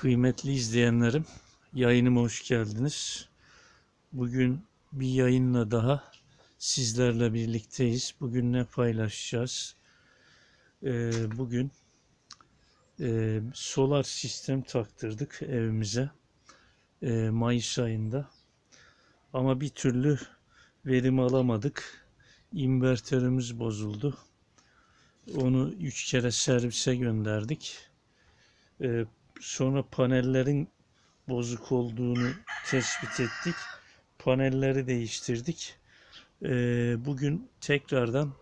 Kıymetli izleyenlerim, yayınıma hoş geldiniz. Bugün bir yayınla daha sizlerle birlikteyiz. Bugün ne paylaşacağız? Ee, bugün e, solar sistem taktırdık evimize e, Mayıs ayında. Ama bir türlü verim alamadık. İnvertörümüz bozuldu. Onu üç kere servise gönderdik. Ee, sonra panellerin bozuk olduğunu tespit ettik. Panelleri değiştirdik. Ee, bugün tekrardan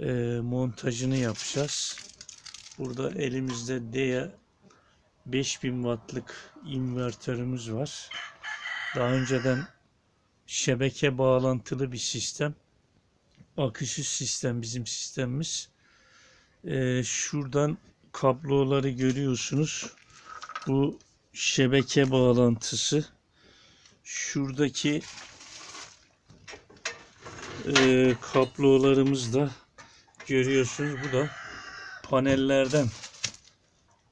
e, montajını yapacağız. Burada elimizde DEA 5000 wattlık invertörümüz var. Daha önceden şebeke bağlantılı bir sistem. Akışlı sistem bizim sistemimiz. Ee, şuradan kabloları görüyorsunuz. Bu şebeke bağlantısı. Şuradaki e, kablolarımız da görüyorsunuz. Bu da panellerden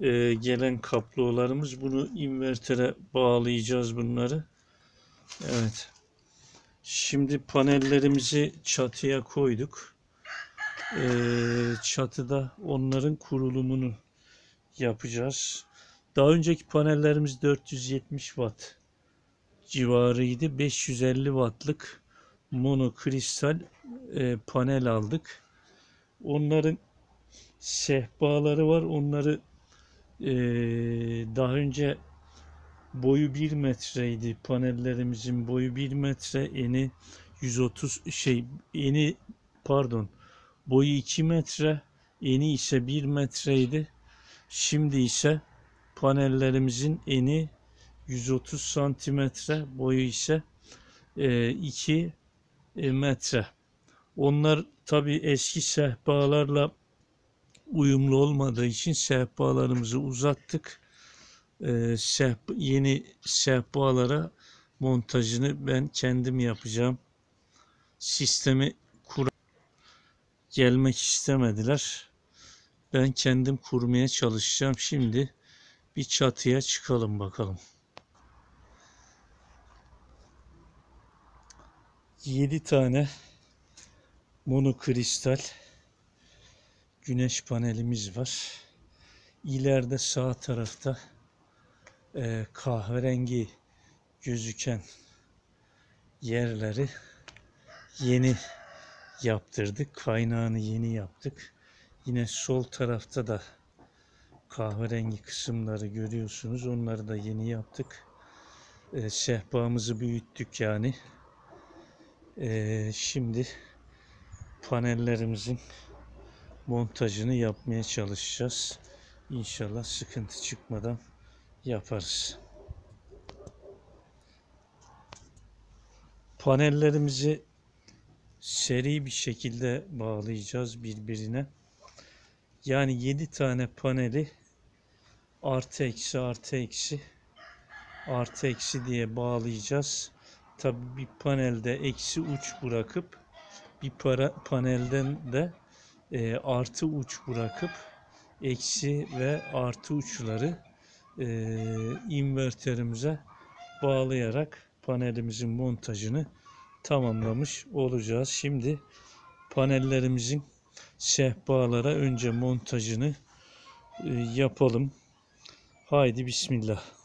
e, gelen kablolarımız. Bunu invertere bağlayacağız bunları. Evet. Şimdi panellerimizi çatıya koyduk. Ee, çatıda onların kurulumunu yapacağız. Daha önceki panellerimiz 470 watt civarıydı. 550 wattlık monokristal e, panel aldık. Onların sehpaları var. Onları e, daha önce boyu 1 metreydi. Panellerimizin boyu 1 metre, eni 130 şey eni pardon boyu 2 metre, eni ise 1 metreydi. Şimdi ise panellerimizin eni 130 santimetre, boyu ise 2 e, metre. Onlar tabi eski sehpalarla uyumlu olmadığı için sehpalarımızı uzattık. Ee, sehp yeni sehpalara montajını ben kendim yapacağım. Sistemi gelmek istemediler. Ben kendim kurmaya çalışacağım. Şimdi bir çatıya çıkalım bakalım. 7 tane monokristal güneş panelimiz var. İleride sağ tarafta e, kahverengi gözüken yerleri yeni yaptırdık. Kaynağını yeni yaptık. Yine sol tarafta da kahverengi kısımları görüyorsunuz. Onları da yeni yaptık. E, sehpamızı büyüttük yani. E, şimdi panellerimizin montajını yapmaya çalışacağız. İnşallah sıkıntı çıkmadan yaparız. Panellerimizi seri bir şekilde bağlayacağız birbirine. Yani 7 tane paneli artı eksi artı eksi artı eksi diye bağlayacağız. Tabi bir panelde eksi uç bırakıp bir para, panelden de e, artı uç bırakıp eksi ve artı uçları e, inverterimize bağlayarak panelimizin montajını tamamlamış olacağız. Şimdi panellerimizin sehpalara önce montajını e, yapalım. Haydi bismillah.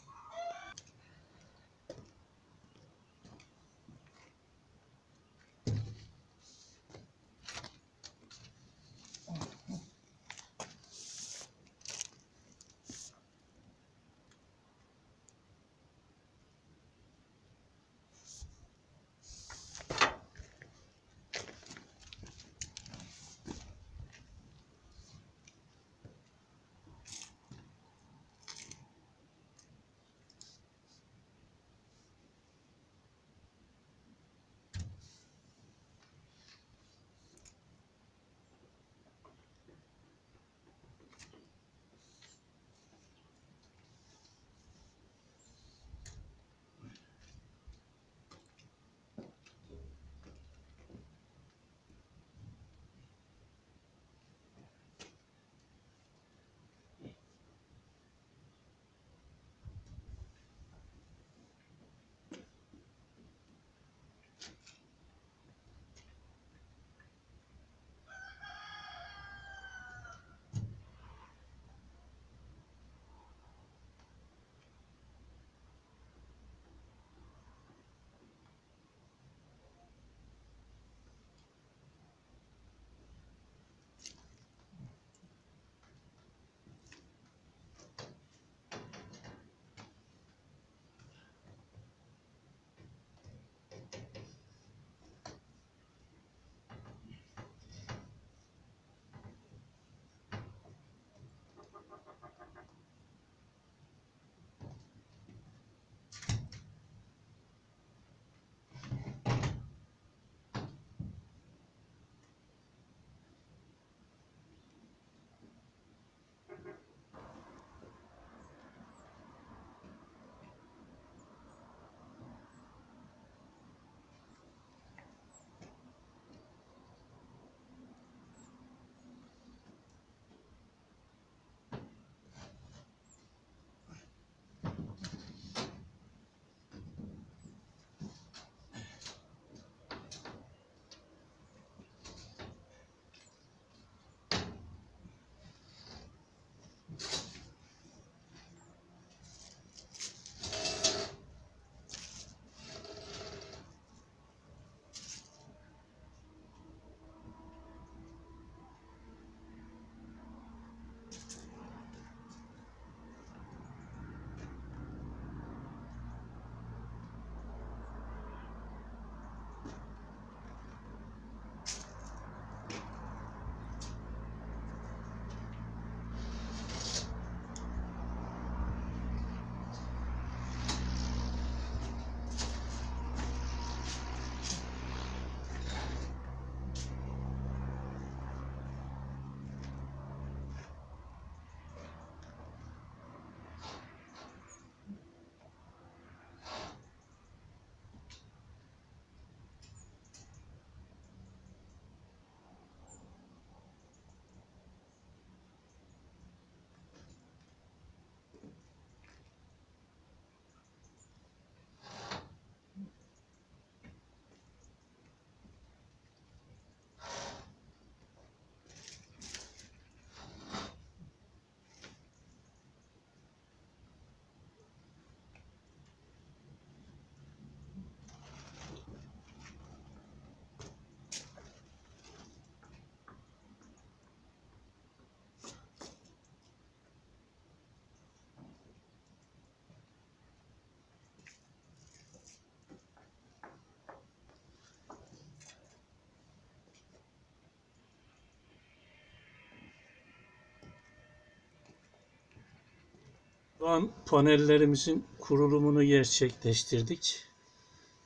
Şu an panellerimizin kurulumunu gerçekleştirdik.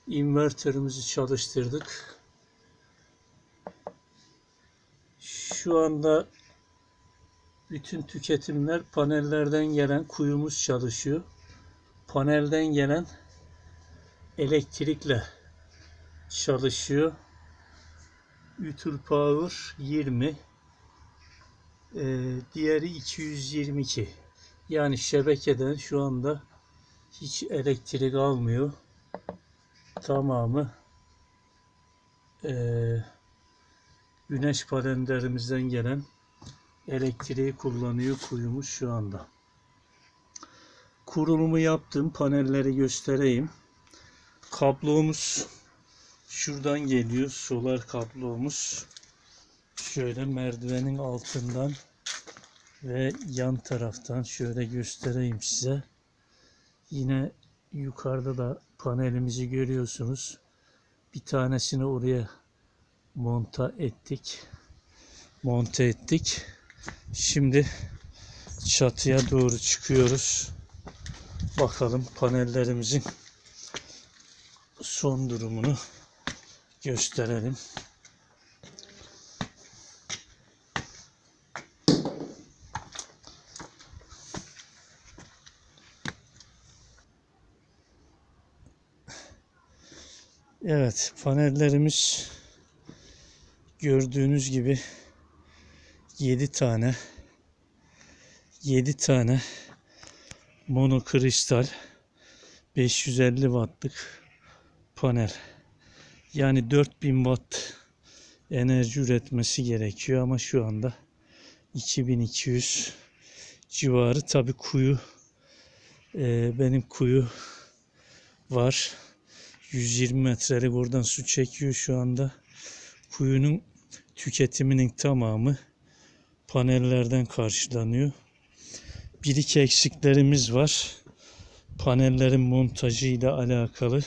İnvertörümüzü çalıştırdık. Şu anda bütün tüketimler panellerden gelen kuyumuz çalışıyor. Panelden gelen elektrikle çalışıyor. Util Power 20. Ee, diğeri 222. Yani şebekeden şu anda hiç elektrik almıyor. Tamamı eee, güneş panellerimizden gelen elektriği kullanıyor kuyumuz şu anda. Kurulumu yaptım. Panelleri göstereyim. Kablomuz şuradan geliyor. Solar kablomuz. Şöyle merdivenin altından ve yan taraftan şöyle göstereyim size. Yine yukarıda da panelimizi görüyorsunuz. Bir tanesini oraya monta ettik. Monte ettik. Şimdi çatıya doğru çıkıyoruz. Bakalım panellerimizin son durumunu gösterelim. Evet, panellerimiz gördüğünüz gibi 7 tane 7 tane monokristal 550 wattlık panel. Yani 4000 watt enerji üretmesi gerekiyor ama şu anda 2200 civarı tabi kuyu e, benim kuyu var 120 metrelik oradan su çekiyor şu anda. Kuyunun tüketiminin tamamı panellerden karşılanıyor. Bir iki eksiklerimiz var. Panellerin montajı ile alakalı.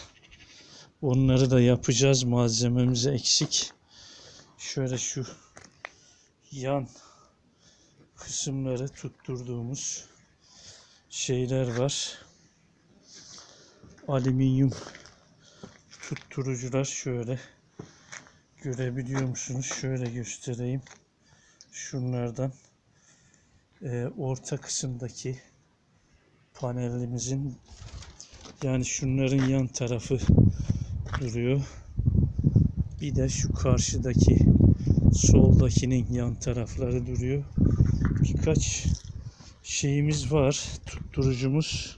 Onları da yapacağız. Malzememiz eksik. Şöyle şu yan kısımları tutturduğumuz şeyler var. Alüminyum tutturucular şöyle görebiliyor musunuz? Şöyle göstereyim. Şunlardan e, orta kısımdaki panelimizin yani şunların yan tarafı duruyor. Bir de şu karşıdaki soldakinin yan tarafları duruyor. Birkaç şeyimiz var. Tutturucumuz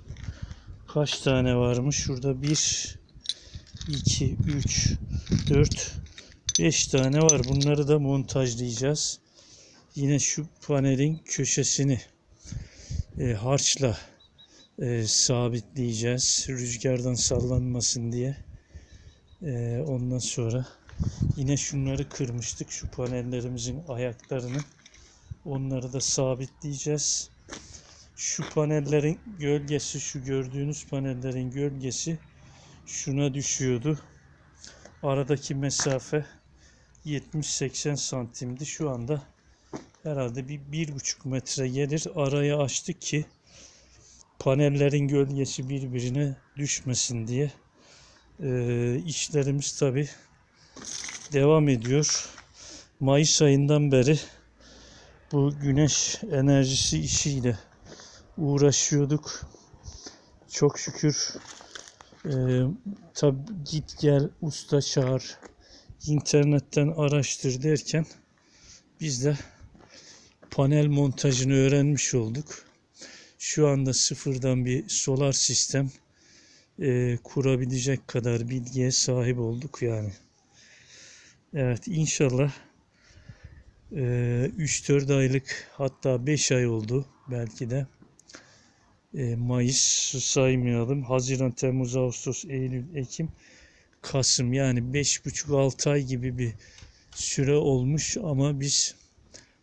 kaç tane varmış? Şurada 1 2 3 4 5 tane var. Bunları da montajlayacağız. Yine şu panelin köşesini e, harçla e, sabitleyeceğiz. Rüzgardan sallanmasın diye. E, ondan sonra yine şunları kırmıştık. Şu panellerimizin ayaklarını. Onları da sabitleyeceğiz. Şu panellerin gölgesi, şu gördüğünüz panellerin gölgesi şuna düşüyordu. Aradaki mesafe 70-80 santimdi. Şu anda herhalde bir, bir buçuk metre gelir. Arayı açtık ki panellerin gölgesi birbirine düşmesin diye. Ee, işlerimiz tabi devam ediyor. Mayıs ayından beri bu güneş enerjisi işiyle uğraşıyorduk. Çok şükür e, tabi git gel usta çağır internetten araştır derken biz de panel montajını öğrenmiş olduk. Şu anda sıfırdan bir solar sistem e, kurabilecek kadar bilgiye sahip olduk yani. Evet inşallah e, 3-4 aylık hatta 5 ay oldu belki de. E, Mayıs saymayalım. Haziran, Temmuz, Ağustos, Eylül, Ekim, Kasım yani 5,5-6 ay gibi bir süre olmuş ama biz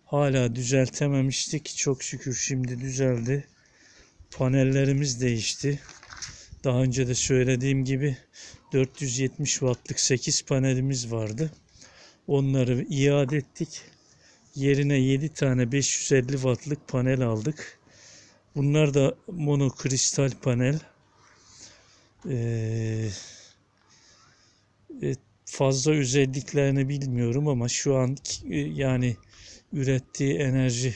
hala düzeltememiştik. Çok şükür şimdi düzeldi. Panellerimiz değişti. Daha önce de söylediğim gibi 470 wattlık 8 panelimiz vardı. Onları iade ettik. Yerine 7 tane 550 wattlık panel aldık. Bunlar da monokristal panel. Ee, e, fazla özelliklerini bilmiyorum ama şu an e, yani ürettiği enerji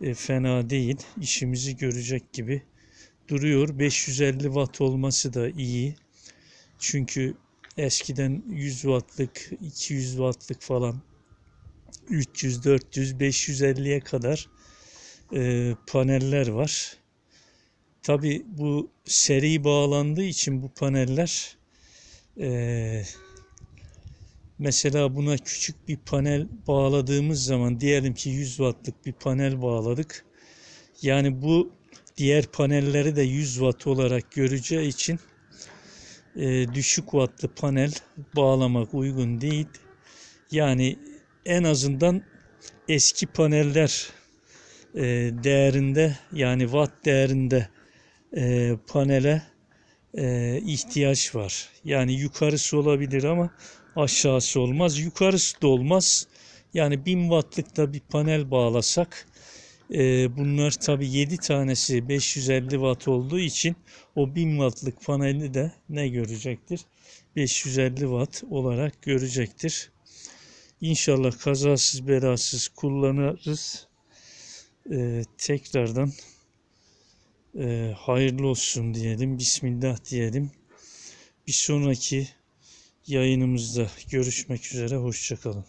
e, fena değil. İşimizi görecek gibi duruyor. 550 watt olması da iyi. Çünkü eskiden 100 wattlık, 200 wattlık falan 300, 400, 550'ye kadar e, paneller var. Tabi bu seri bağlandığı için bu paneller e, mesela buna küçük bir panel bağladığımız zaman diyelim ki 100 wattlık bir panel bağladık. Yani bu diğer panelleri de 100 watt olarak göreceği için e, düşük wattlı panel bağlamak uygun değil. Yani en azından eski paneller değerinde yani watt değerinde e, panele e, ihtiyaç var. Yani yukarısı olabilir ama aşağısı olmaz. Yukarısı da olmaz. Yani 1000 wattlık da bir panel bağlasak e, bunlar tabi 7 tanesi 550 watt olduğu için o 1000 wattlık paneli de ne görecektir? 550 watt olarak görecektir. İnşallah kazasız belasız kullanırız. Ee, tekrardan e, hayırlı olsun diyelim. Bismillah diyelim. Bir sonraki yayınımızda görüşmek üzere. Hoşçakalın.